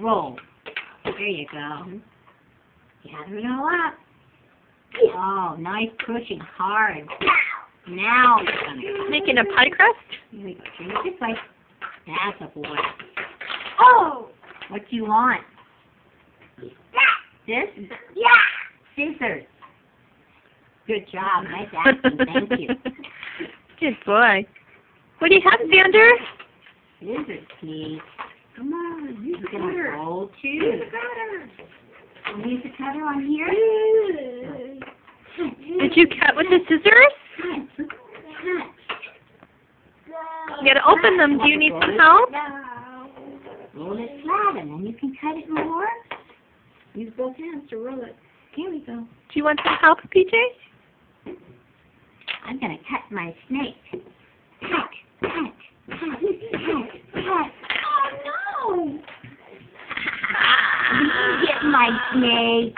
roll. There you go. Gather it all up. Oh, nice pushing hard. Now you're gonna Making a pie crust? Here we go. Turn it this way. That's a boy. Oh! What do you want? Yeah! This? Yeah! Scissors. Good job. Nice action. Thank you. Good boy. What do you have, Xander? Scissors, please. Come on, use You're the gonna cutter. roll too. Use the cutter. Can we use the cutter on here? Did you cut with the scissors? You gotta open them. Do you need some help? Roll it flat and then you can cut it more. Use both hands to roll it. Here we go. Do you want some help, PJ? I'm gonna cut my snake. Cut, cut, cut, cut, my snake.